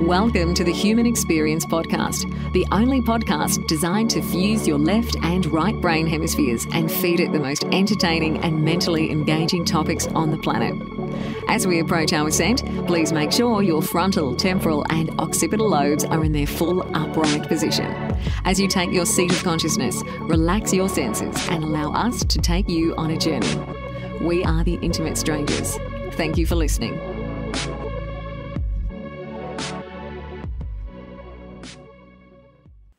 Welcome to the Human Experience Podcast, the only podcast designed to fuse your left and right brain hemispheres and feed it the most entertaining and mentally engaging topics on the planet. As we approach our ascent, please make sure your frontal, temporal, and occipital lobes are in their full upright position. As you take your seat of consciousness, relax your senses and allow us to take you on a journey. We are the Intimate Strangers. Thank you for listening.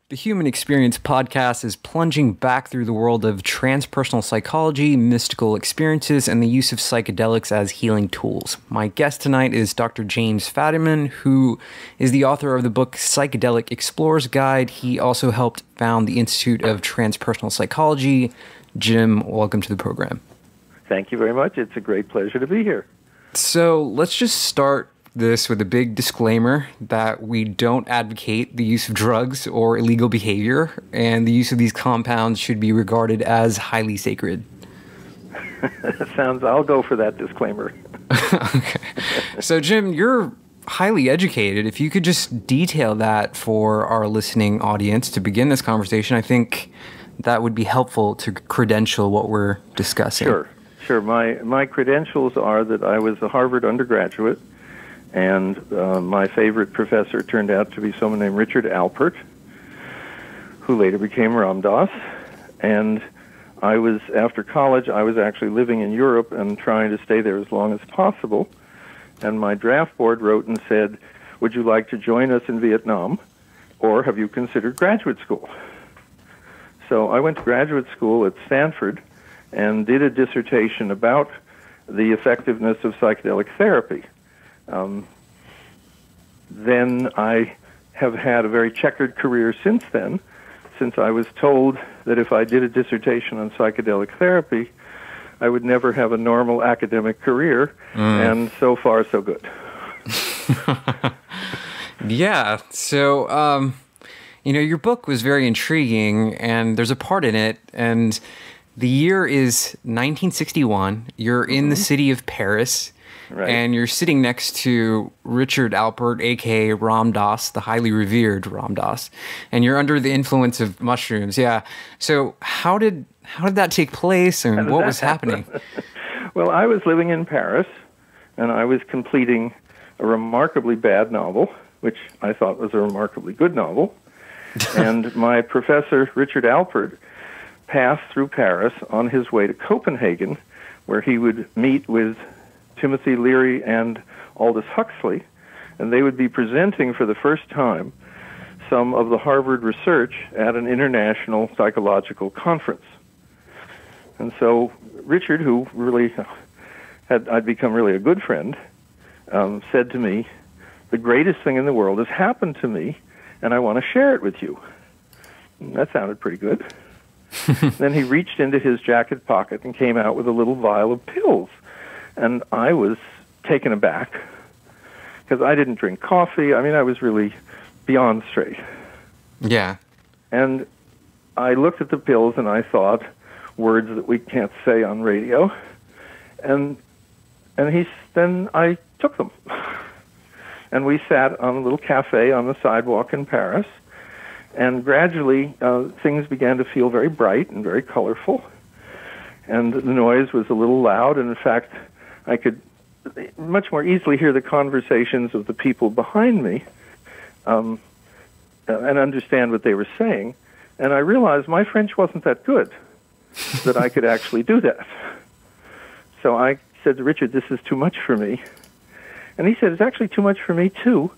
The Human Experience podcast is plunging back through the world of transpersonal psychology, mystical experiences, and the use of psychedelics as healing tools. My guest tonight is Dr. James Fadiman, who is the author of the book Psychedelic Explorer's Guide. He also helped found the Institute of Transpersonal Psychology. Jim, welcome to the program. Thank you very much. It's a great pleasure to be here. So let's just start this with a big disclaimer that we don't advocate the use of drugs or illegal behavior, and the use of these compounds should be regarded as highly sacred. Sounds, I'll go for that disclaimer. okay. So, Jim, you're highly educated. If you could just detail that for our listening audience to begin this conversation, I think that would be helpful to credential what we're discussing. Sure, sure. My, my credentials are that I was a Harvard undergraduate and uh, my favorite professor turned out to be someone named Richard Alpert, who later became Ram Dass. And I was, after college, I was actually living in Europe and trying to stay there as long as possible. And my draft board wrote and said, Would you like to join us in Vietnam, or have you considered graduate school? So I went to graduate school at Stanford and did a dissertation about the effectiveness of psychedelic therapy. Um, then I have had a very checkered career since then, since I was told that if I did a dissertation on psychedelic therapy, I would never have a normal academic career, mm. and so far, so good. yeah. So, um, you know, your book was very intriguing, and there's a part in it, and the year is 1961. You're in mm-hmm. the city of Paris. Right. And you're sitting next to Richard Alpert, aka Ram Dass, the highly revered Ram Dass, and you're under the influence of mushrooms. Yeah. So how did how did that take place, and what was happening? well, I was living in Paris, and I was completing a remarkably bad novel, which I thought was a remarkably good novel. and my professor, Richard Alpert, passed through Paris on his way to Copenhagen, where he would meet with Timothy Leary and Aldous Huxley, and they would be presenting for the first time some of the Harvard research at an international psychological conference. And so Richard, who really had I'd become really a good friend, um, said to me, "The greatest thing in the world has happened to me, and I want to share it with you." And that sounded pretty good. then he reached into his jacket pocket and came out with a little vial of pills and I was taken aback because I didn't drink coffee. I mean, I was really beyond straight. Yeah. And I looked at the pills and I thought words that we can't say on radio. And and he then I took them. and we sat on a little cafe on the sidewalk in Paris. And gradually, uh, things began to feel very bright and very colorful. And the noise was a little loud. And in fact, I could much more easily hear the conversations of the people behind me um, and understand what they were saying. And I realized my French wasn't that good, that I could actually do that. So I said to Richard, This is too much for me. And he said, It's actually too much for me, too.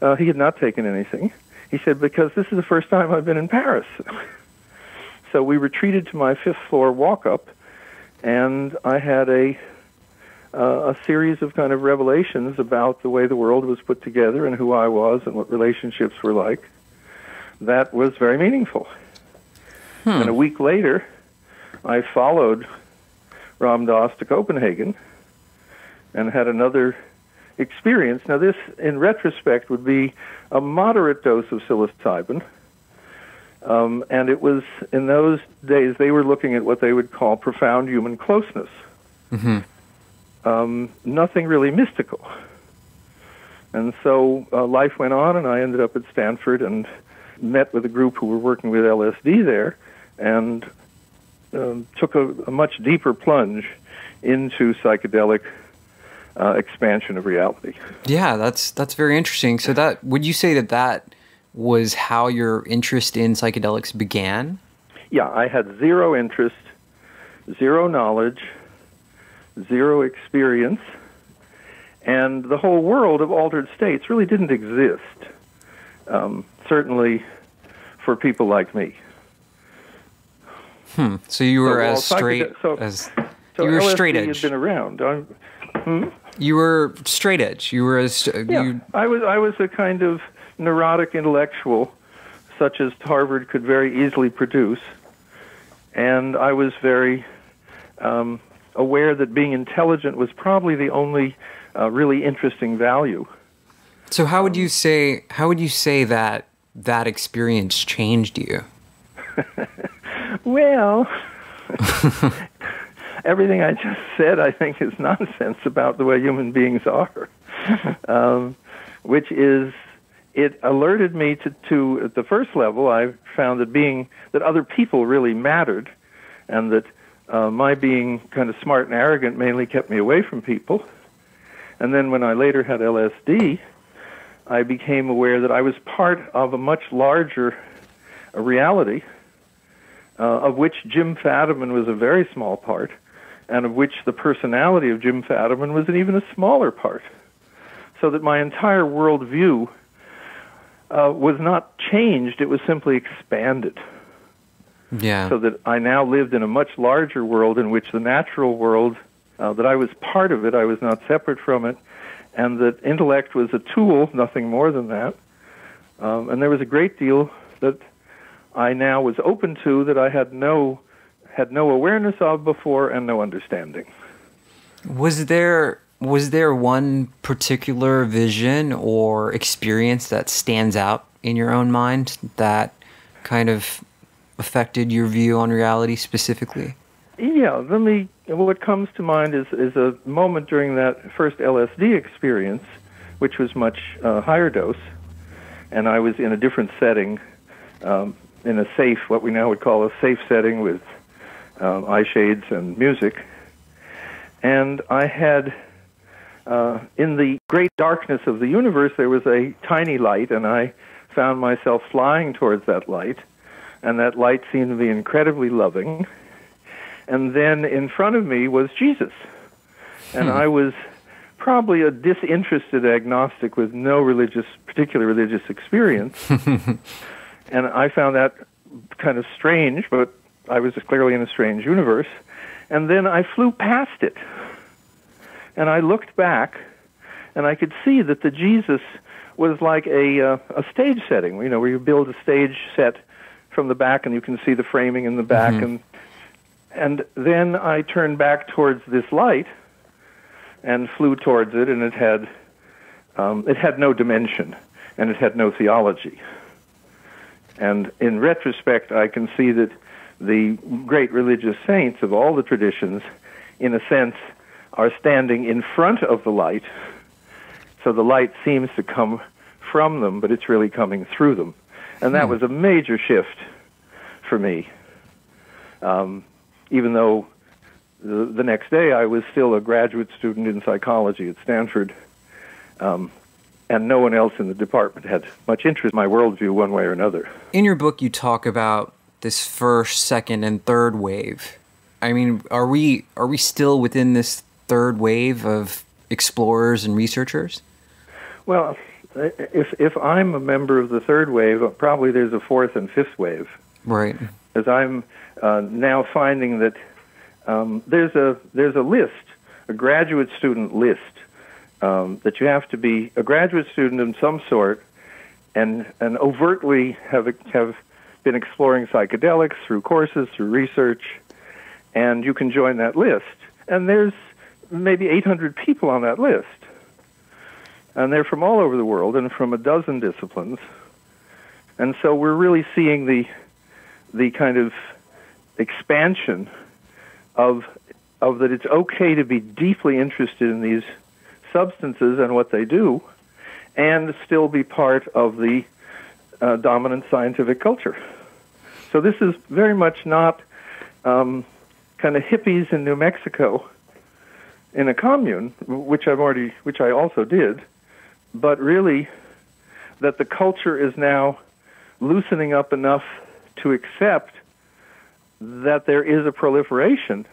Uh, he had not taken anything. He said, Because this is the first time I've been in Paris. so we retreated to my fifth floor walk up, and I had a uh, a series of kind of revelations about the way the world was put together and who I was and what relationships were like. That was very meaningful. Hmm. And a week later, I followed Ram Dass to Copenhagen and had another experience. Now, this, in retrospect, would be a moderate dose of psilocybin. Um, and it was in those days they were looking at what they would call profound human closeness. Mm-hmm um, nothing really mystical. And so uh, life went on, and I ended up at Stanford and met with a group who were working with LSD there, and um, took a, a, much deeper plunge into psychedelic uh, expansion of reality. Yeah, that's that's very interesting. So that would you say that that was how your interest in psychedelics began? Yeah, I had zero interest, zero knowledge, zero experience, and the whole world of altered states really didn't exist. Um, certainly for people like me. Hmm. So you were so, as straight so, as so you were LSD straight edge. Had been around. I'm, hmm? You were straight edge. You were as uh, yeah. You... I was. I was a kind of neurotic intellectual, such as Harvard could very easily produce, and I was very um, aware that being intelligent was probably the only uh, really interesting value. So how would you say how would you say that that experience changed you? well, everything I just said, I think, is nonsense about the way human beings are, um, which is it alerted me to, to at the first level. I found that being that other people really mattered, and that uh, my being kind of smart and arrogant mainly kept me away from people. And then when I later had LSD, I became aware that I was part of a much larger uh, reality, uh, of which Jim Fadiman was a very small part, and of which the personality of Jim Fadiman was an even a smaller part. So that my entire worldview uh, was not changed, it was simply expanded. Yeah. So that I now lived in a much larger world in which the natural world, uh, that I was part of it, I was not separate from it, and that intellect was a tool, nothing more than that. Um, and there was a great deal that I now was open to that I had no had no awareness of before and no understanding. Was there was there one particular vision or experience that stands out in your own mind that kind of affected your view on reality specifically? Yeah, let me. What comes to mind is is a moment during that first LSD experience, which was much uh, higher dose, and I was in a different setting, um, in a safe, what we now would call a safe setting with um, eye shades and music, and I had. Uh, in the great darkness of the universe, there was a tiny light, and I found myself flying towards that light, and that light seemed to be incredibly loving and then in front of me was Jesus. And hmm. I was probably a disinterested agnostic with no religious, particular religious experience. and I found that kind of strange, but I was clearly in a strange universe. And then I flew past it. And I looked back, and I could see that the Jesus was like a, uh, a stage setting, you know, where you build a stage set from the back and you can see the framing in the back mm-hmm. and and then I turned back towards this light and flew towards it, and it had um, it had no dimension and it had no theology. And in retrospect, I can see that the great religious saints of all the traditions, in a sense, are standing in front of the light. So the light seems to come from them, but it's really coming through them. And that hmm. was a major shift for me. Um, even though the, the next day I was still a graduate student in psychology at Stanford, um, and no one else in the department had much interest in my worldview one way or another. In your book, you talk about this first, second, and third wave. I mean, are we are we still within this third wave of explorers and researchers? Well, if if I'm a member of the third wave, probably there's a fourth and fifth wave. Right. As I'm uh, now finding that um, there's a there's a list, a graduate student list um, that you have to be a graduate student of some sort, and and overtly have have been exploring psychedelics through courses, through research, and you can join that list. And there's maybe 800 people on that list, and they're from all over the world and from a dozen disciplines. And so we're really seeing the the kind of expansion of of that it's okay to be deeply interested in these substances and what they do, and still be part of the uh, dominant scientific culture. So this is very much not um, kind of hippies in New Mexico in a commune, which I've already, which I also did, but really that the culture is now loosening up enough to accept that there is a proliferation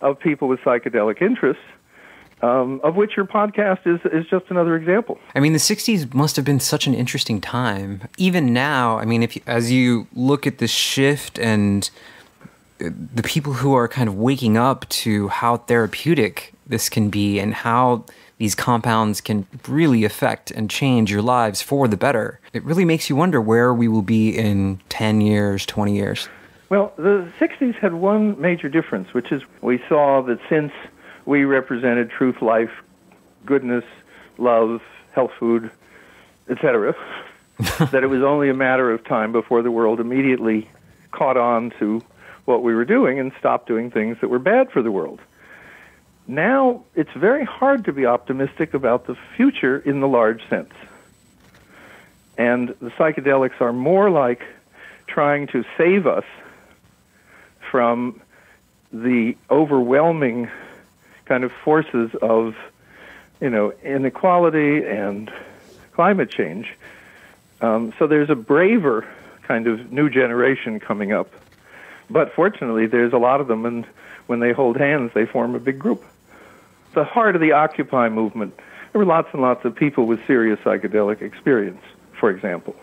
of people with psychedelic interests, um, of which your podcast is, is just another example. I mean, the 60s must have been such an interesting time. Even now, I mean, if you, as you look at the shift and the people who are kind of waking up to how therapeutic this can be and how these compounds can really affect and change your lives for the better. It really makes you wonder where we will be in 10 years, 20 years. Well, the 60s had one major difference, which is we saw that since we represented truth, life, goodness, love, health food, etc., that it was only a matter of time before the world immediately caught on to what we were doing and stopped doing things that were bad for the world now it's very hard to be optimistic about the future in the large sense. And the psychedelics are more like trying to save us from the overwhelming kind of forces of, you know, inequality and climate change. Um, so there's a braver kind of new generation coming up. But fortunately, there's a lot of them, and when they hold hands, they form a big group the heart of the Occupy movement, there were lots and lots of people with serious psychedelic experience, for example.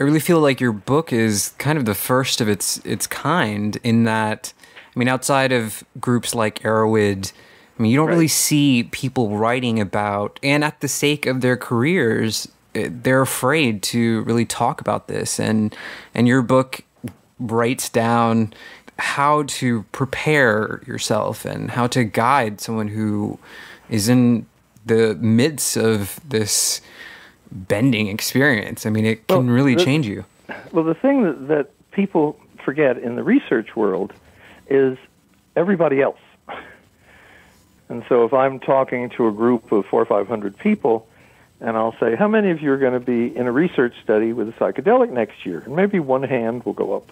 I really feel like your book is kind of the first of its its kind in that I mean outside of groups like Erowid, I mean you don't right. really see people writing about and at the sake of their careers eh, they're afraid to really talk about this and and your book writes down how to prepare yourself and how to guide someone who is in the midst of this bending experience. I mean, it can well, really the, change you. Well, the thing that, that people forget in the research world is everybody else. And so if I'm talking to a group of four or five hundred people, and I'll say, how many of you are going to be in a research study with a psychedelic next year? And maybe one hand will go up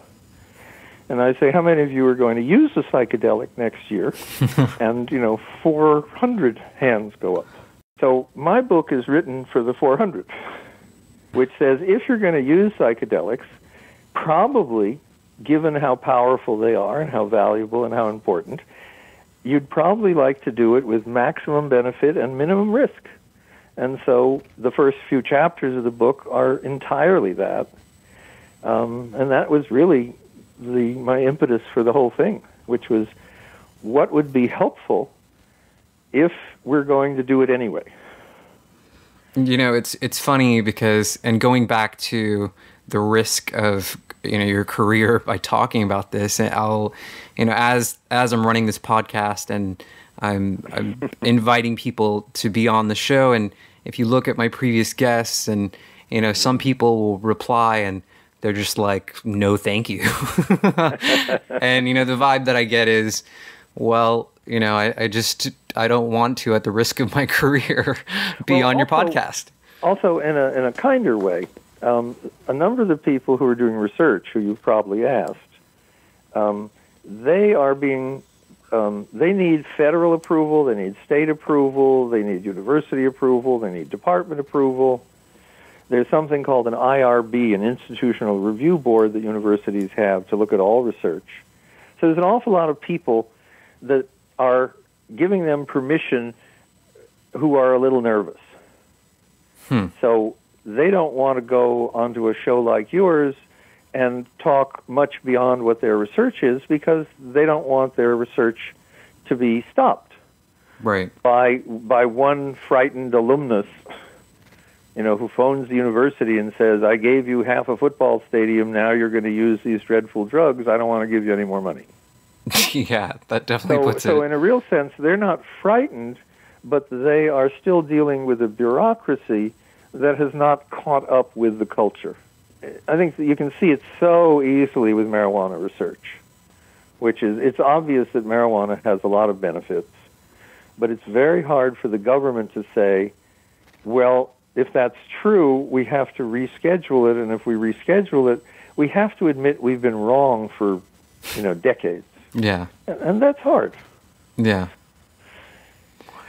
and I say, how many of you are going to use the psychedelic next year? and, you know, 400 hands go up. So my book is written for the 400, which says if you're going to use psychedelics, probably, given how powerful they are and how valuable and how important, you'd probably like to do it with maximum benefit and minimum risk. And so the first few chapters of the book are entirely that. Um, and that was really the my impetus for the whole thing, which was what would be helpful if we're going to do it anyway. You know, it's it's funny because and going back to the risk of you know your career by talking about this, and I'll you know as as I'm running this podcast and I'm I'm inviting people to be on the show, and if you look at my previous guests, and you know some people will reply and they're just like, no, thank you. and, you know, the vibe that I get is, well, you know, I, I just, I don't want to, at the risk of my career, be well, on your podcast. Also, in a, in a kinder way, um, a number of the people who are doing research, who you've probably asked, um, they are being, um, they need federal approval, they need state approval, they need university approval, they need department approval there's something called an IRB, an institutional review board that universities have to look at all research. So there's an awful lot of people that are giving them permission who are a little nervous. Hmm. So they don't want to go onto a show like yours and talk much beyond what their research is because they don't want their research to be stopped. Right. By by one frightened alumnus you know, who phones the university and says, I gave you half a football stadium, now you're going to use these dreadful drugs, I don't want to give you any more money. yeah, that definitely so, puts so it. So, in a real sense, they're not frightened, but they are still dealing with a bureaucracy that has not caught up with the culture. I think you can see it so easily with marijuana research, which is it's obvious that marijuana has a lot of benefits, but it's very hard for the government to say, well, if that's true, we have to reschedule it, and if we reschedule it, we have to admit we've been wrong for, you know, decades. Yeah. And, that's hard. Yeah.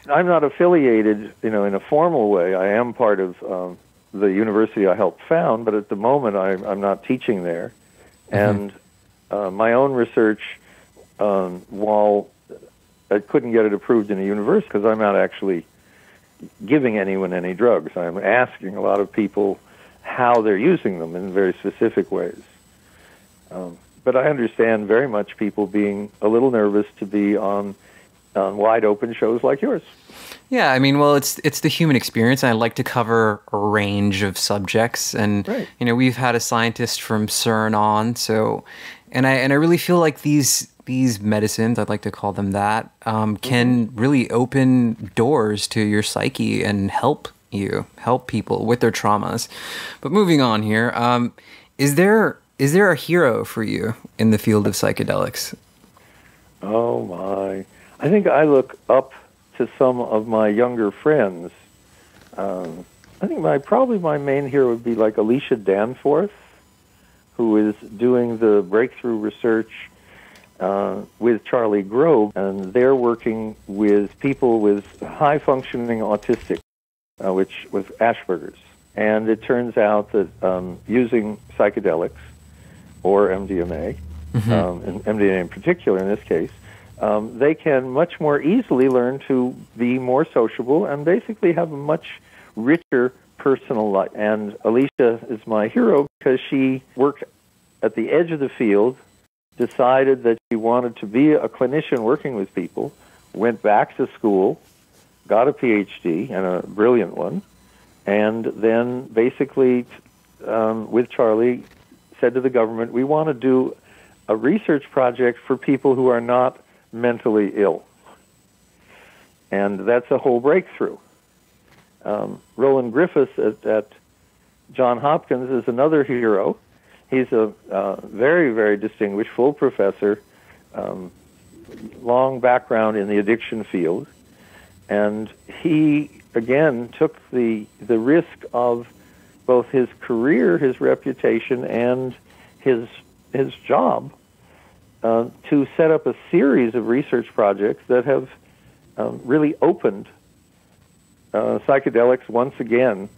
I'm not affiliated, you know, in a formal way. I am part of um, the university I helped found, but at the moment I, I'm not teaching there. And uh, my own research, um, while I couldn't get it approved in a university because I'm not actually giving anyone any drugs. I'm asking a lot of people how they're using them in very specific ways. Um, but I understand very much people being a little nervous to be on on wide open shows like yours. Yeah, I mean, well, it's it's the human experience, and I like to cover a range of subjects. And Right. you know, we've had a scientist from CERN on, so and I and I really feel like these these medicines, I'd like to call them that, um, can really open doors to your psyche and help you help people with their traumas. But moving on here, um, is there is there a hero for you in the field of psychedelics? Oh my! I think I look up to some of my younger friends. Um, I think my probably my main hero would be like Alicia Danforth, who is doing the breakthrough research uh, with Charlie Grob, and they're working with people with high functioning autistic, uh, which was Asperger's. And it turns out that um, using psychedelics or MDMA, um, and MDMA in particular in this case, um, they can much more easily learn to be more sociable and basically have a much richer personal life. And Alicia is my hero because she worked at the edge of the field, decided that she wanted to be a clinician working with people, went back to school, got a PhD and a brilliant one, and then basically, um, with Charlie, said to the government, "We want to do a research project for people who are not mentally ill," and that's a whole breakthrough. Um, Roland Griffiths at, at John Hopkins is another hero. He's a uh, very, very distinguished full professor, um, long background in the addiction field, and he again took the the risk of both his career, his reputation, and his his job uh, to set up a series of research projects that have um, really opened uh, psychedelics once again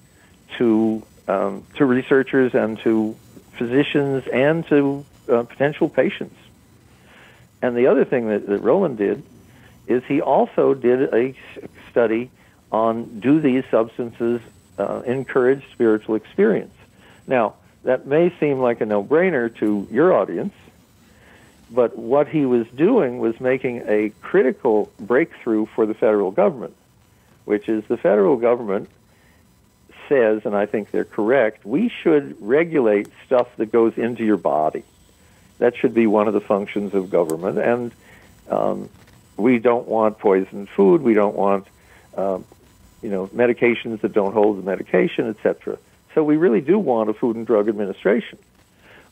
to um, to researchers and to physicians and to uh, potential patients. And the other thing that, that Roland did is he also did a study on do these substances uh, encourage spiritual experience. Now, that may seem like a no-brainer to your audience, but what he was doing was making a critical breakthrough for the federal government, which is the federal government says, and I think they're correct, we should regulate stuff that goes into your body. That should be one of the functions of government. And um, we don't want poisoned food. We don't want, um, you know, medications that don't hold the medication, etc. So we really do want a Food and Drug Administration.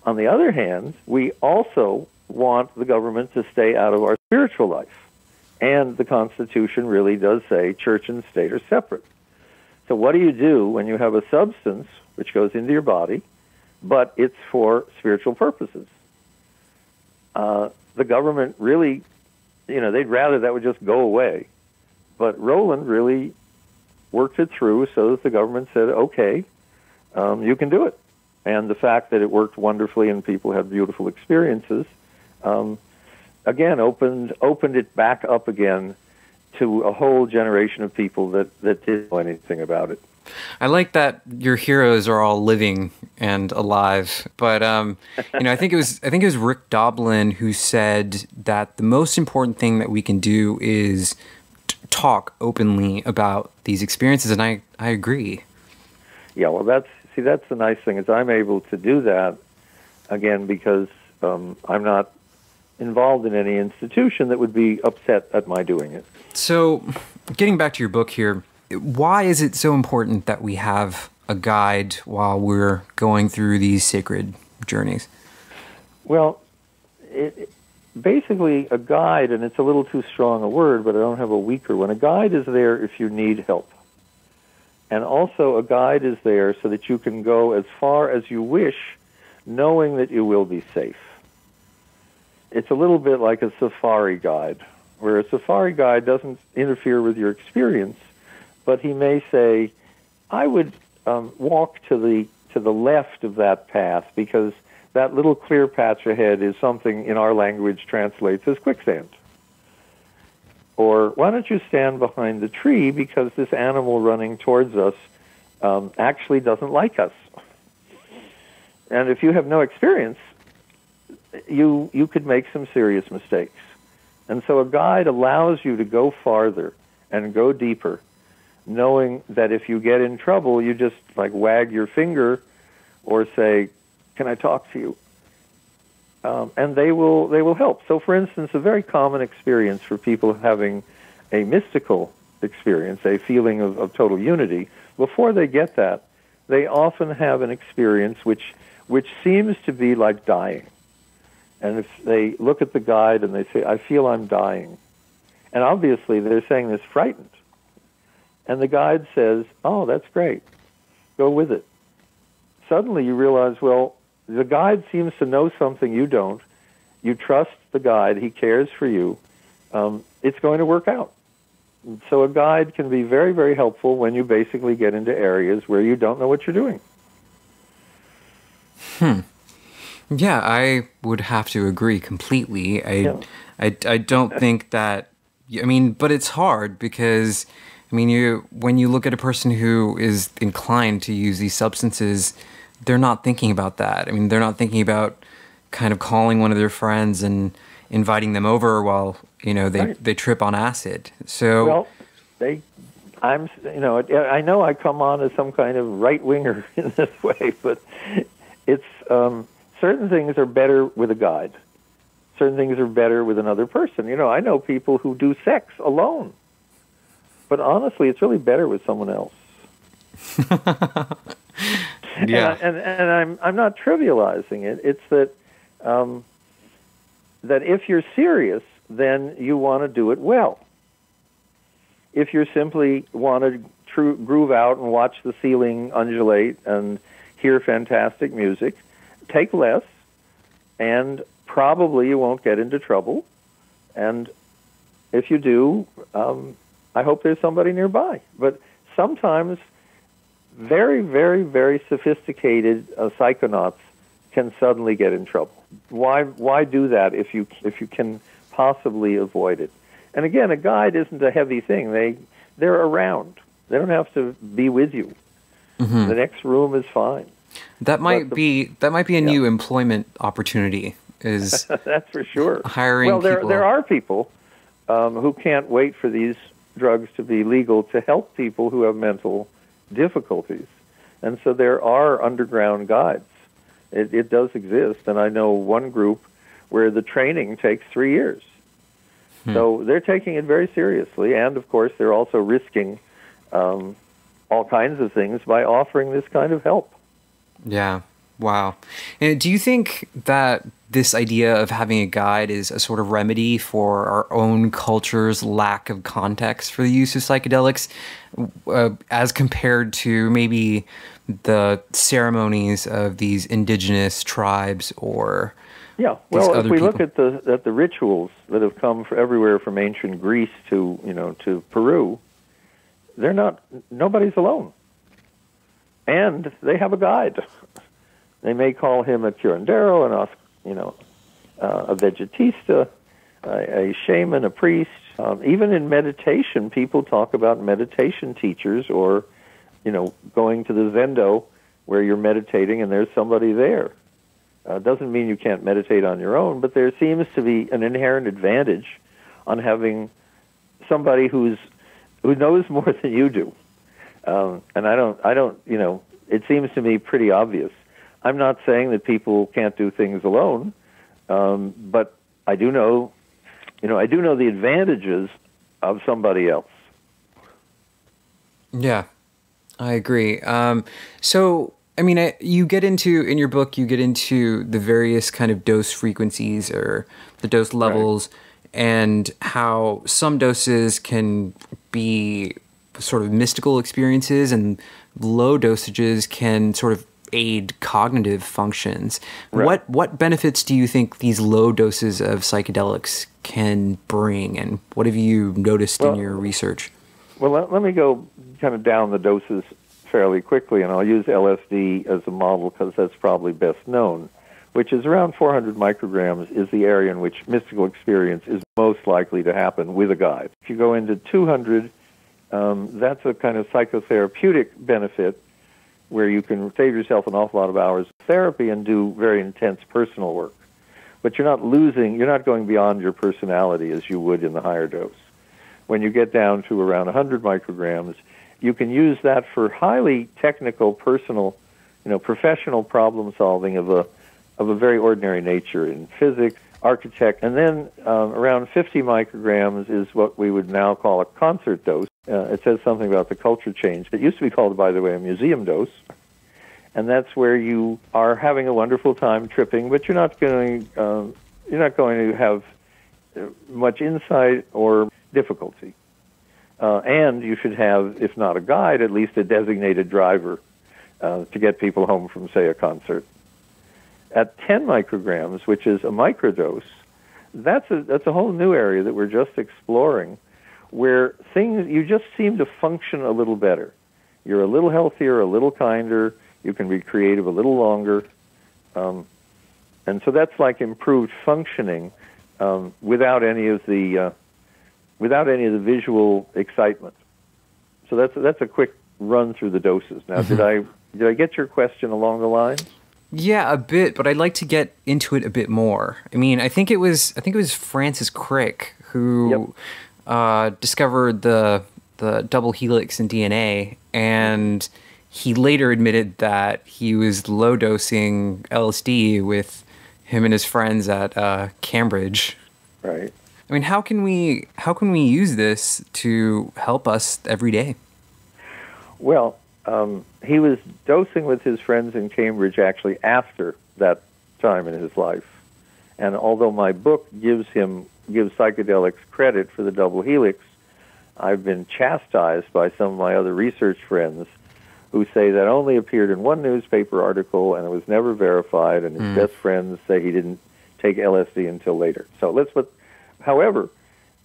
On the other hand, we also want the government to stay out of our spiritual life. And the Constitution really does say church and state are separate. So what do you do when you have a substance which goes into your body, but it's for spiritual purposes? Uh, the government really, you know, they'd rather that would just go away. But Roland really worked it through so that the government said, okay, um, you can do it. And the fact that it worked wonderfully and people had beautiful experiences, um, again, opened opened it back up again to a whole generation of people that, that didn't know anything about it. I like that your heroes are all living and alive, but um, you know, I think it was I think it was Rick Doblin who said that the most important thing that we can do is t- talk openly about these experiences, and I I agree. Yeah, well, that's see, that's the nice thing is I'm able to do that again because um, I'm not involved in any institution that would be upset at my doing it. So, getting back to your book here, why is it so important that we have a guide while we're going through these sacred journeys? Well, it, basically, a guide, and it's a little too strong a word, but I don't have a weaker one. A guide is there if you need help. And also, a guide is there so that you can go as far as you wish, knowing that you will be safe. It's a little bit like a safari guide, where a safari guide doesn't interfere with your experience, but he may say, I would um, walk to the to the left of that path because that little clear patch ahead is something in our language translates as quicksand. Or why don't you stand behind the tree because this animal running towards us um, actually doesn't like us. And if you have no experience, you you could make some serious mistakes. And so a guide allows you to go farther and go deeper, knowing that if you get in trouble, you just like wag your finger or say, "Can I talk to you?" Um, and they will they will help. So, for instance, a very common experience for people having a mystical experience, a feeling of, of total unity, before they get that, they often have an experience which which seems to be like dying. And if they look at the guide and they say, "I feel I'm dying," and obviously they're saying this frightened, and the guide says, "Oh, that's great, go with it." Suddenly you realize, well, the guide seems to know something you don't. You trust the guide; he cares for you. Um, it's going to work out. So a guide can be very, very helpful when you basically get into areas where you don't know what you're doing. Hmm. Yeah, I would have to agree completely. I, yeah. I, I don't think that. I mean, but it's hard because, I mean, you when you look at a person who is inclined to use these substances, they're not thinking about that. I mean, they're not thinking about kind of calling one of their friends and inviting them over while you know they right. they trip on acid. So well, they, I'm you know I know I come on as some kind of right winger in this way, but it's um, certain things are better with a guide. Certain things are better with another person. You know, I know people who do sex alone, but honestly, it's really better with someone else. yeah, and, and, and I'm I'm not trivializing it. It's that um, that if you're serious, then you want to do it well. If you simply want to tr- groove out and watch the ceiling undulate and hear fantastic music, take less, and probably you won't get into trouble. And if you do, um, I hope there's somebody nearby. But sometimes very, very, very sophisticated uh, psychonauts can suddenly get in trouble. Why, why do that if you, if you can possibly avoid it? And again, a guide isn't a heavy thing. They, they're around. They don't have to be with you. Mm-hmm. The next room is fine. That might the, be that might be a yeah. new employment opportunity. Is that's for sure. Hiring well, there people. there are people um, who can't wait for these drugs to be legal to help people who have mental difficulties, and so there are underground guides. It, it does exist, and I know one group where the training takes three years. Hmm. So they're taking it very seriously, and of course, they're also risking um, all kinds of things by offering this kind of help. Yeah. Wow. And do you think that this idea of having a guide is a sort of remedy for our own culture's lack of context for the use of psychedelics uh, as compared to maybe the ceremonies of these indigenous tribes or yeah well if we people? look at the at the rituals that have come from everywhere from ancient Greece to you know to Peru they're not nobody's alone and they have a guide they may call him a curandero an you know, uh, a vegetista, a, a, shaman, a priest. Um, even in meditation, people talk about meditation teachers or, you know, going to the zendo where you're meditating and there's somebody there. Uh, doesn't mean you can't meditate on your own, but there seems to be an inherent advantage on having somebody who's who knows more than you do. Um, and I don't, I don't, you know, it seems to me pretty obvious I'm not saying that people can't do things alone, um, but I do know, you know, I do know the advantages of somebody else. Yeah, I agree. Um, so, I mean, I, you get into in your book, you get into the various kind of dose frequencies or the dose levels, right. and how some doses can be sort of mystical experiences, and low dosages can sort of aid cognitive functions. Right. What what benefits do you think these low doses of psychedelics can bring, and what have you noticed Well- in your research? Well, let, let me go kind of down the doses fairly quickly, and I'll use LSD as a model because that's probably best known, which is around 400 micrograms is the area in which mystical experience is most likely to happen with a guide. If you go into 200, um, that's a kind of psychotherapeutic benefit where you can save yourself an awful lot of hours of therapy and do very intense personal work. But you're not losing, you're not going beyond your personality as you would in the higher dose. When you get down to around 100 micrograms, you can use that for highly technical, personal, you know, professional problem solving of a of a very ordinary nature in physics, architect, and then um, around 50 micrograms is what we would now call a concert dose. Uh, it says something about the culture change. It used to be called, by the way, a museum dose, and that's where you are having a wonderful time tripping, but you're not going um, you're not going to have uh, much insight or difficulty. Uh, and you should have, if not a guide, at least a designated driver uh, to get people home from, say, a concert. At 10 micrograms, which is a microdose, that's a, that's a whole new area that we're just exploring where things, you just seem to function a little better. You're a little healthier, a little kinder, you can be creative a little longer. Um, and so that's like improved functioning um, without any of the uh, without any of the visual excitement. So that's that's a quick run through the doses. Now, did I did I get your question along the lines? Yeah, a bit, but I'd like to get into it a bit more. I mean, I think it was I think it was Francis Crick who uh, discovered the the double helix in DNA, and he later admitted that he was low dosing LSD with him and his friends at uh, Cambridge. Right. I mean, how can we how can we use this to help us every day? Well, um, he was dosing with his friends in Cambridge actually after that time in his life. And although my book gives him gives psychedelics credit for the double helix, I've been chastised by some of my other research friends who say that only appeared in one newspaper article and it was never verified, and his best friends say he didn't take LSD until later. So let's put, however,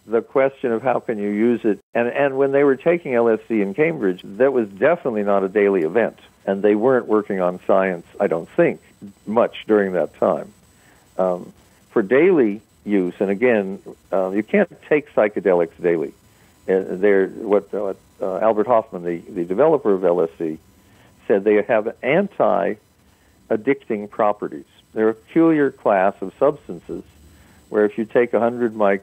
the question of how can you use it, and, and when they were taking LSD in Cambridge, that was definitely not a daily event, and they weren't working on science, I don't think, much during that time. Um, for daily use, and again, uh, you can't take psychedelics daily. Uh, they're, what, what uh, Albert Hofmann, the, the developer of LSD, said they have anti addicting properties. They're a peculiar class of substances where if you take 100 mics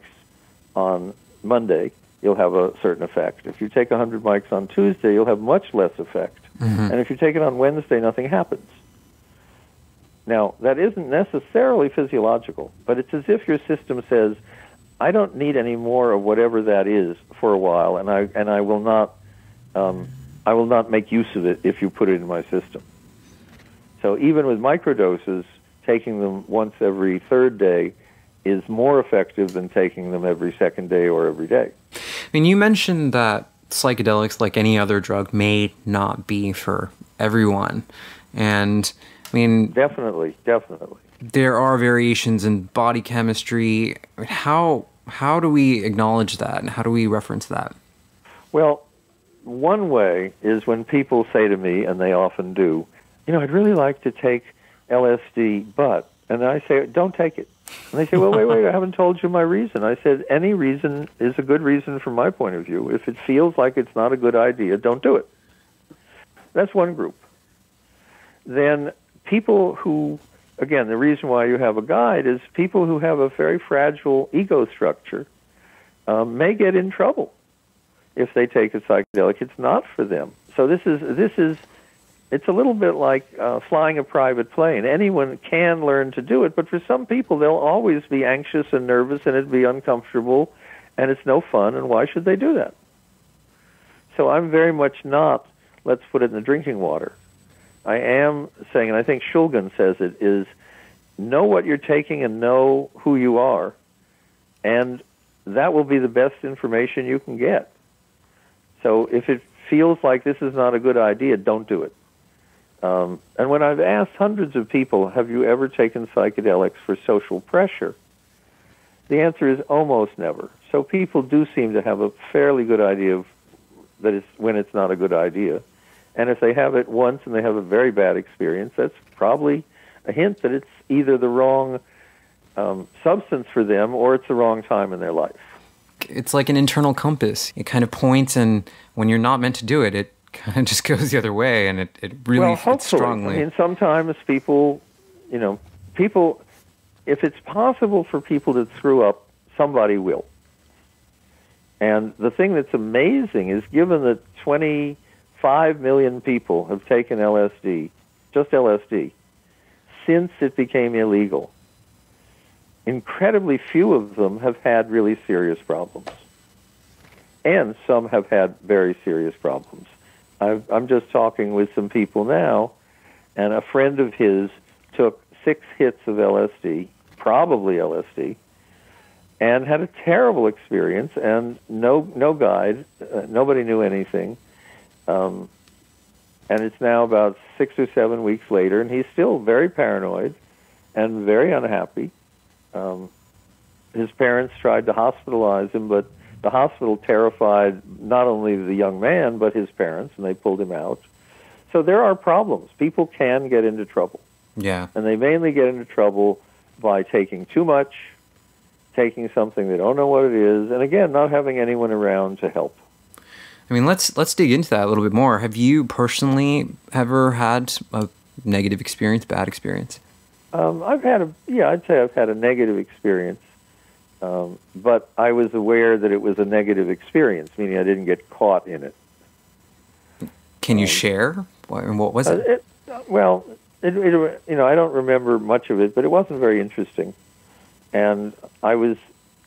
on Monday, you'll have a certain effect. If you take 100 mics on Tuesday, you'll have much less effect. And if you take it on Wednesday, nothing happens. Now, that isn't necessarily physiological, but it's as if your system says, I don't need any more of whatever that is for a while, and I and I will not um, I will not make use of it if you put it in my system. So even with microdoses, taking them once every third day is more effective than taking them every second day or every day. I mean, you mentioned that psychedelics, like any other drug, may not be for everyone. And I mean, Definitely, definitely. there are variations in body chemistry. I mean, How how do we acknowledge that, and how do we reference that? Well, one way is when people say to me, and they often do, you know, I'd really like to take LSD, but, and I say, don't take it. And they say, well, wait, wait, I haven't told you my reason. I said, any reason is a good reason from my point of view. If it feels like it's not a good idea, don't do it. That's one group. Then people who, again, the reason why you have a guide is people who have a very fragile ego structure um, may get in trouble if they take a psychedelic. It's not for them. So this is this is it's a little bit like uh, flying a private plane. Anyone can learn to do it, but for some people, they'll always be anxious and nervous, and it'd be uncomfortable, and it's no fun. And why should they do that? So I'm very much not. Let's put it in the drinking water. I am saying, and I think Shulgin says it is know what you're taking and know who you are, and that will be the best information you can get. So if it feels like this is not a good idea, don't do it. Um, and when I've asked hundreds of people, have you ever taken psychedelics for social pressure? The answer is almost never. So people do seem to have a fairly good idea of that it's when it's not a good idea. And if they have it once and they have a very bad experience, that's probably a hint that it's either the wrong um, substance for them or it's the wrong time in their life. It's like an internal compass. It kind of points, and when you're not meant to do it, it kind of just goes the other way, and it, it really well, hopefully. strongly. I mean, sometimes people, you know, people, if it's possible for people to screw up, somebody will. And the thing that's amazing is given that 25 million people have taken LSD, just LSD, since it became illegal, incredibly few of them have had really serious problems. And some have had very serious problems. I've, I'm just talking with some people now, and a friend of his took six hits of LSD, probably LSD, and had a terrible experience and no no guide uh, nobody knew anything. Um, and it's now about six or seven weeks later and he's still very paranoid and very unhappy. Um, his parents tried to hospitalize him but the hospital terrified not only the young man but his parents and they pulled him out so there are problems people can get into trouble yeah. and they mainly get into trouble by taking too much taking something they don't know what it is, and again, not having anyone around to help. I mean, let's let's dig into that a little bit more. Have you personally ever had a negative experience, bad experience? Um, I've had a yeah, I'd say I've had a negative experience, um, but I was aware that it was a negative experience, meaning I didn't get caught in it. Can you um, share? What, what was it? Uh, it well, it, it, you know, I don't remember much of it, but it wasn't very interesting and I was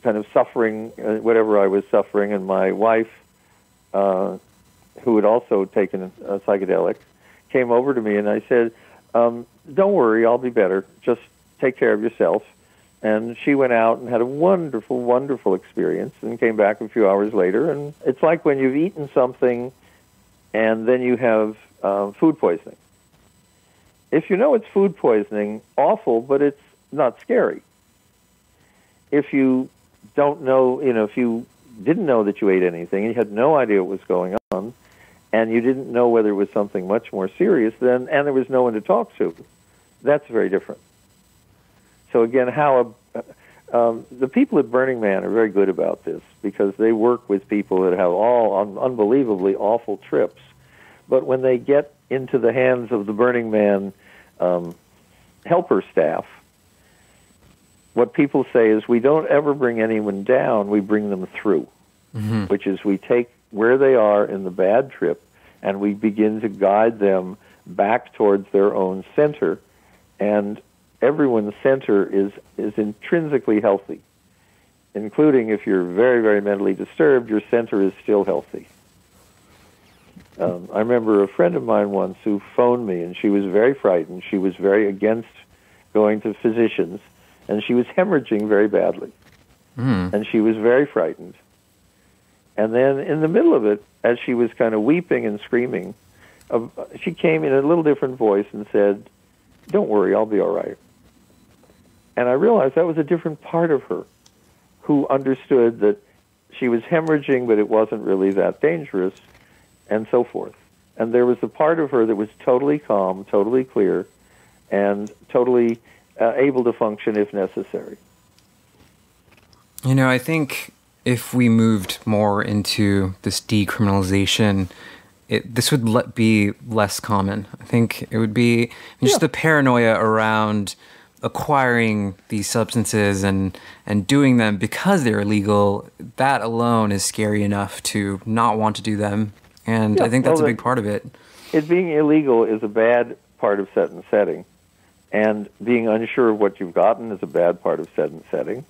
kind of suffering uh, whatever I was suffering, and my wife, uh, who had also taken a psychedelic, came over to me, and I said, um, "Don't worry, I'll be better. Just take care of yourself." And she went out and had a wonderful, wonderful experience, and came back a few hours later. And it's like when you've eaten something, and then you have uh, food poisoning. If you know it's food poisoning, awful, but it's not scary if you don't know, you know, if you didn't know that you ate anything and you had no idea what was going on, and you didn't know whether it was something much more serious, then and there was no one to talk to, that's very different. So again, how a, um, the people at Burning Man are very good about this because they work with people that have all un- unbelievably awful trips, but when they get into the hands of the Burning Man um, helper staff, what people say is we don't ever bring anyone down, we bring them through, mm-hmm. which is we take where they are in the bad trip and we begin to guide them back towards their own center. And everyone's center is, is intrinsically healthy, including if you're very, very mentally disturbed, your center is still healthy. Um, I remember a friend of mine once who phoned me, and she was very frightened. She was very against going to physicians and she was hemorrhaging very badly. Mm. And she was very frightened. And then in the middle of it, as she was kind of weeping and screaming, uh, she came in a little different voice and said, Don't worry, I'll be all right. And I realized that was a different part of her who understood that she was hemorrhaging, but it wasn't really that dangerous, and so forth. And there was a part of her that was totally calm, totally clear, and totally uh, able to function if necessary. You know, I think if we moved more into this decriminalization, it, this would let, be less common. I think it would be just yeah. the paranoia around acquiring these substances and and doing them because they're illegal. That alone is scary enough to not want to do them, and yeah, I think that's well, a big part of it. It being illegal is a bad part of set and setting. And being unsure of what you've gotten is a bad part of set and setting.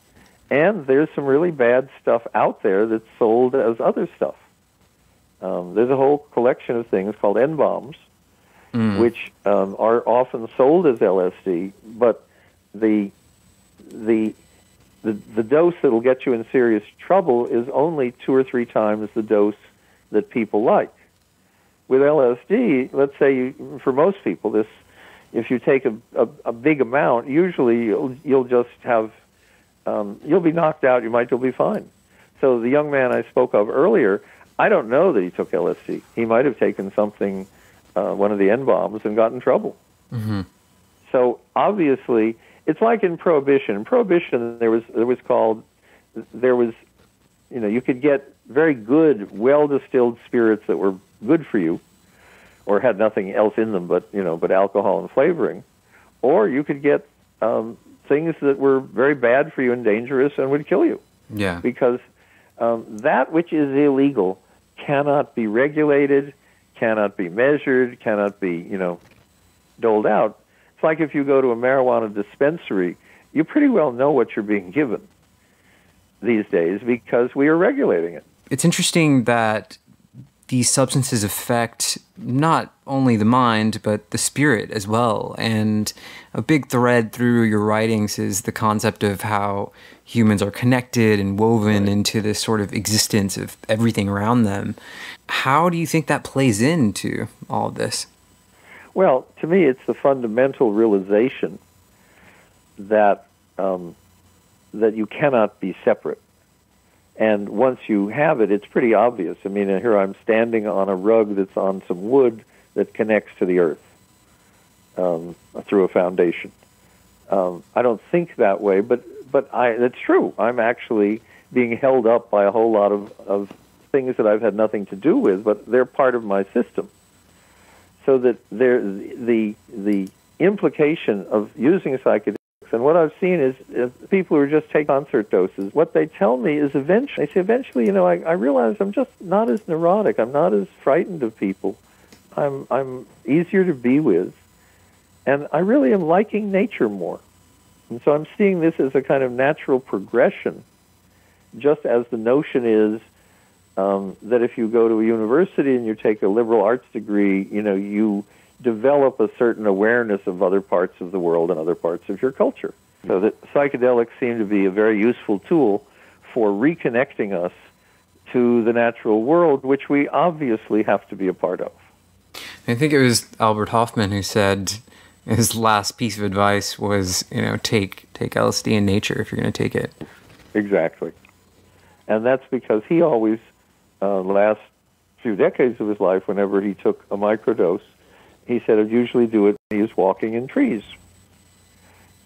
And there's some really bad stuff out there that's sold as other stuff. Um, there's a whole collection of things called N bombs, mm. which um, are often sold as LSD, but the the the, the dose that will get you in serious trouble is only two or three times the dose that people like. With LSD, let's say you, for most people, this if you take a, a, a big amount, usually you'll, you'll just have um, you'll be knocked out. You might still be fine. So the young man I spoke of earlier, I don't know that he took LSD. He might have taken something, uh, one of the N bombs, and got in trouble. Mm-hmm. So obviously, it's like in prohibition. In prohibition, there was there was called there was, you know, you could get very good, well distilled spirits that were good for you, or had nothing else in them but you know but alcohol and flavoring, or you could get um, things that were very bad for you and dangerous and would kill you. Yeah. Because um, that which is illegal cannot be regulated, cannot be measured, cannot be you know doled out. It's like if you go to a marijuana dispensary, you pretty well know what you're being given these days because we are regulating it. It's interesting that these substances affect not only the mind but the spirit as well and a big thread through your writings is the concept of how humans are connected and woven right. into this sort of existence of everything around them how do you think that plays into all of this well to me it's the fundamental realization that um, that you cannot be separate and once you have it, it's pretty obvious. I mean, here I'm standing on a rug that's on some wood that connects to the earth um, through a foundation. Um, I don't think that way, but but I, it's true. I'm actually being held up by a whole lot of, of things that I've had nothing to do with, but they're part of my system. So that there, the the implication of using psychedelics and what I've seen is, is people who just take concert doses, what they tell me is eventually, they say, eventually, you know, I, I realize I'm just not as neurotic. I'm not as frightened of people. I'm, I'm easier to be with. And I really am liking nature more. And so I'm seeing this as a kind of natural progression, just as the notion is um, that if you go to a university and you take a liberal arts degree, you know, you develop a certain awareness of other parts of the world and other parts of your culture. So that psychedelics seem to be a very useful tool for reconnecting us to the natural world, which we obviously have to be a part of. I think it was Albert Hofmann who said his last piece of advice was, you know, take take LSD in nature if you're going to take it. Exactly, and that's because he always, uh, last few decades of his life, whenever he took a microdose, he said I'd usually do it when he was walking in trees.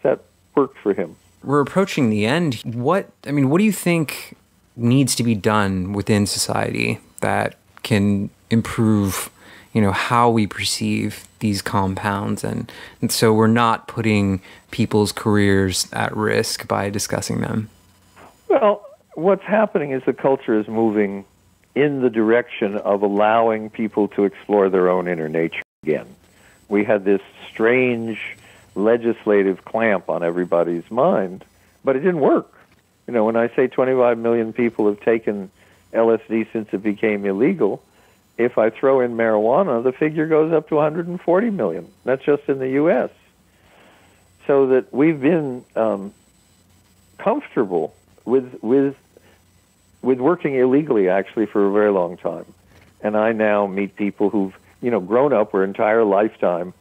That worked for him. We're approaching the end. What I mean, what do you think needs to be done within society that can improve, you know, how we perceive these compounds and, and so we're not putting people's careers at risk by discussing them? Well, what's happening is the culture is moving in the direction of allowing people to explore their own inner nature again. We had this strange legislative clamp on everybody's mind, but it didn't work. You know, when I say 25 million people have taken LSD since it became illegal, if I throw in marijuana, the figure goes up to 140 million. That's just in the U.S. So that we've been um, comfortable with with with working illegally actually for a very long time, and I now meet people who've you know, grown up their entire lifetime,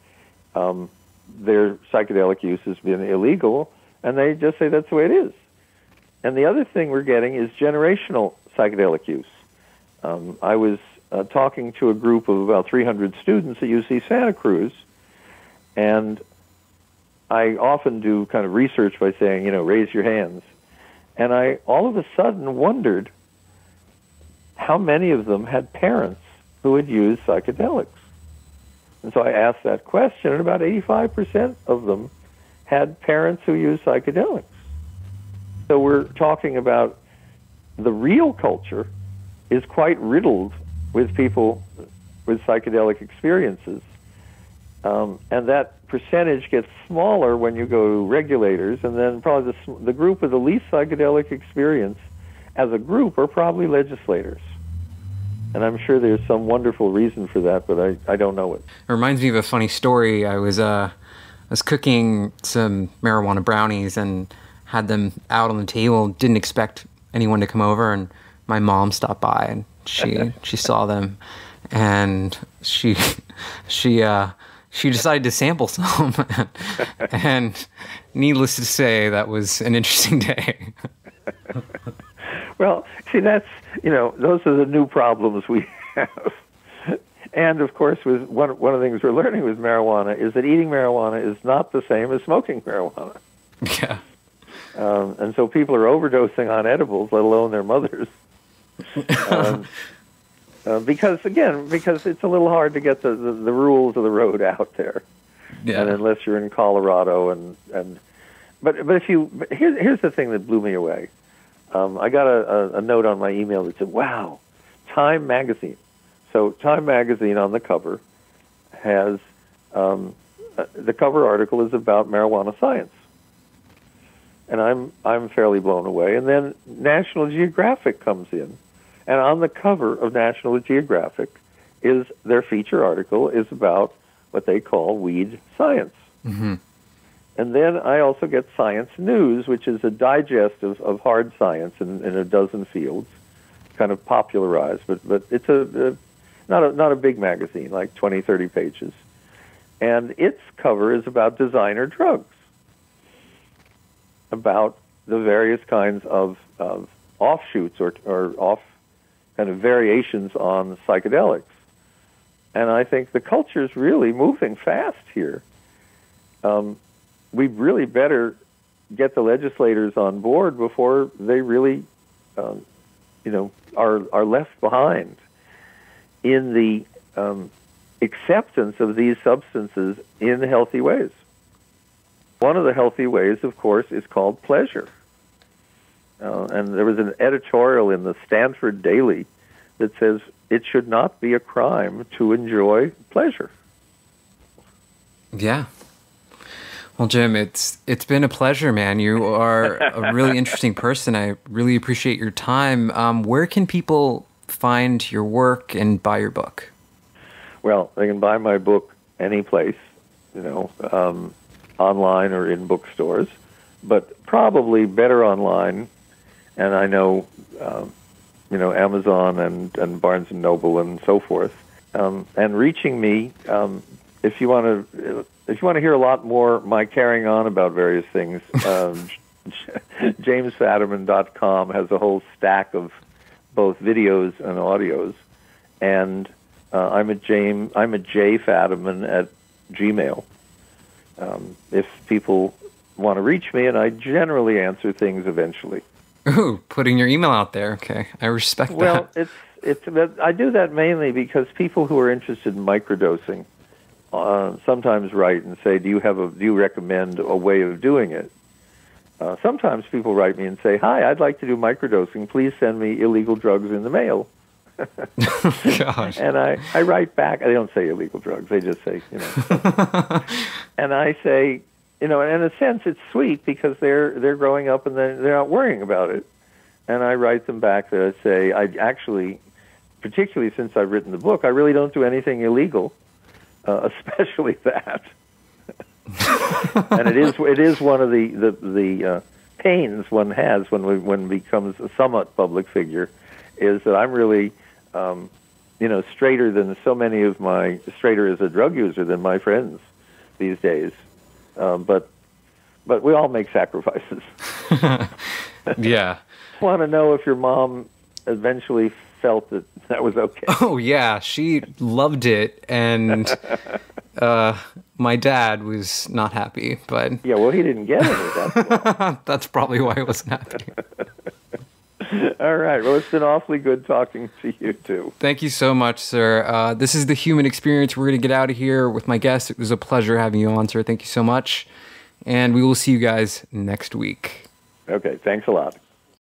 um, their psychedelic use has been illegal, and they just say that's the way it is. And the other thing we're getting is generational psychedelic use. Um, I was uh, talking to a group of about 300 students at UC Santa Cruz, and I often do kind of research by saying, you know, raise your hands. And I all of a sudden wondered how many of them had parents who had used psychedelics. And so I asked that question, and about 85% of them had parents who used psychedelics. So we're talking about the real culture is quite riddled with people with psychedelic experiences. Um, and that percentage gets smaller when you go to regulators, and then probably the, the group with the least psychedelic experience as a group are probably legislators. And I'm sure there's some wonderful reason for that, but I, I don't know it. It reminds me of a funny story. I was uh, I was cooking some marijuana brownies and had them out on the table. Didn't expect anyone to come over, and my mom stopped by and she she saw them, and she she uh, she decided to sample some, and needless to say, that was an interesting day. well, see, that's you know, those are the new problems we have. And of course, with one one of the things we're learning with marijuana is that eating marijuana is not the same as smoking marijuana. Yeah. Um, and so people are overdosing on edibles, let alone their mothers. um, uh, because again, because it's a little hard to get the, the, the rules of the road out there. Yeah. And unless you're in Colorado and and but but if you but here's here's the thing that blew me away. Um, I got a, a, a note on my email that said, "Wow, Time magazine." So Time magazine on the cover has um, uh, the cover article is about marijuana science, and I'm I'm fairly blown away. And then National Geographic comes in, and on the cover of National Geographic is their feature article is about what they call weed science. Mm-hmm. And then I also get Science News, which is a digest of, of hard science in, in a dozen fields, kind of popularized, but but it's a, a not a not a big magazine, like 20, 30 pages, and its cover is about designer drugs, about the various kinds of, of offshoots or or off kind of variations on psychedelics, and I think the culture is really moving fast here. Um, we really better get the legislators on board before they really, um, you know, are are left behind in the um, acceptance of these substances in healthy ways. One of the healthy ways, of course, is called pleasure. Uh, and there was an editorial in the Stanford Daily that says it should not be a crime to enjoy pleasure. Yeah. Well, Jim, it's it's been a pleasure, man. You are a really interesting person. I really appreciate your time. Um, where can people find your work and buy your book? Well, they can buy my book any place, you know, um, online or in bookstores, but probably better online. And I know, um, you know, Amazon and, and Barnes and Noble and so forth. Um, and reaching me, um, if you want to, if you want to hear a lot more my carrying on about various things, um, jamesfadiman.com has a whole stack of both videos and audios. And uh, I'm a James, I'm a J Fadiman at Gmail. Um, if people want to reach me, and I generally answer things eventually. Ooh, putting your email out there. Okay, I respect well, that. Well, it's it's. I do that mainly because people who are interested in microdosing uh, sometimes write and say, "Do you have a? Do you recommend a way of doing it?" Uh, sometimes people write me and say, "Hi, I'd like to do microdosing. Please send me illegal drugs in the mail." Gosh. And I, I write back. They don't say illegal drugs. They just say, you know. and I say, you know, in a sense, it's sweet because they're they're growing up and they're, they're not worrying about it. And I write them back that I say, I actually, particularly since I've written the book, I really don't do anything illegal, uh, especially that. and it is it is one of the the, the uh, pains one has when we, when becomes a somewhat public figure, is that I'm really um, you know, straighter than so many of my straighter as a drug user than my friends these days. Um, but but we all make sacrifices. yeah. Want to know if your mom eventually felt that that was okay? Oh yeah, she loved it, and uh, my dad was not happy. But yeah, well, he didn't get it. That's, that's probably why he wasn't happy. All right. Well, it's been awfully good talking to you too. Thank you so much, sir. Uh, this is the human experience. We're going to get out of here with my guest. It was a pleasure having you on, sir. Thank you so much. And we will see you guys next week. Okay. Thanks a lot.